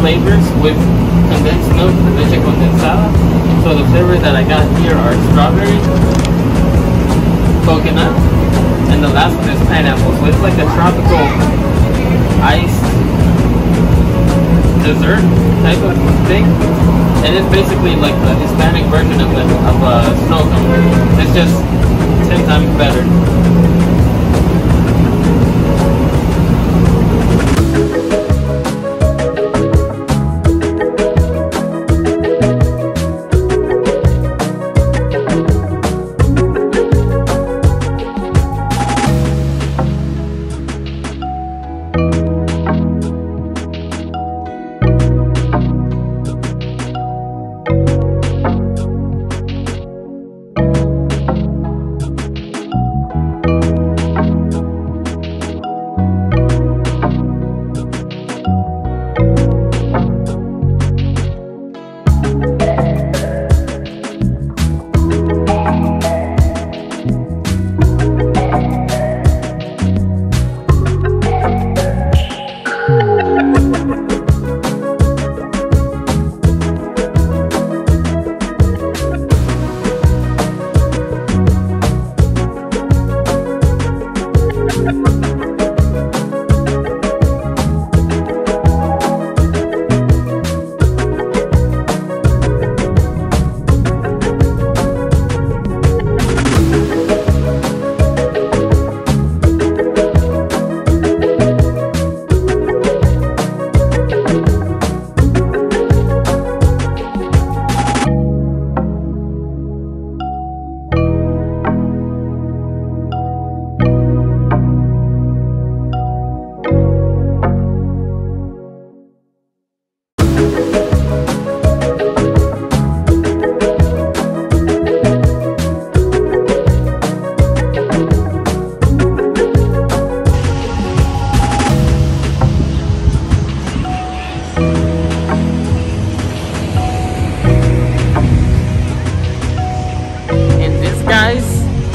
flavors with condensed milk, leche condensada. So the flavors that I got here are strawberry, coconut, and the last one is pineapple. So it's like a tropical iced dessert type of thing. And it's basically like the Hispanic version of a, of a snow cone. It's just 10 times better.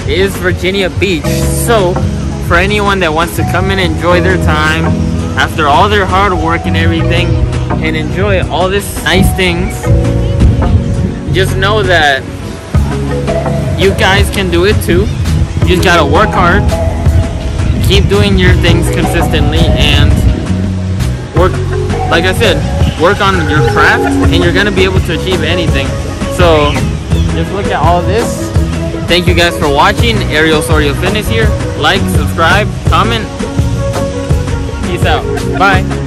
Is Virginia Beach. So, for anyone that wants to come and enjoy their time after all their hard work and everything and enjoy all this nice things, just know that you guys can do it too. You just gotta work hard, keep doing your things consistently, and work, like I said, work on your craft, and you're gonna be able to achieve anything. So, just look at all this. Thank you guys for watching. Ariel Osorio Fitness here. Like, subscribe, comment. Peace out. Bye.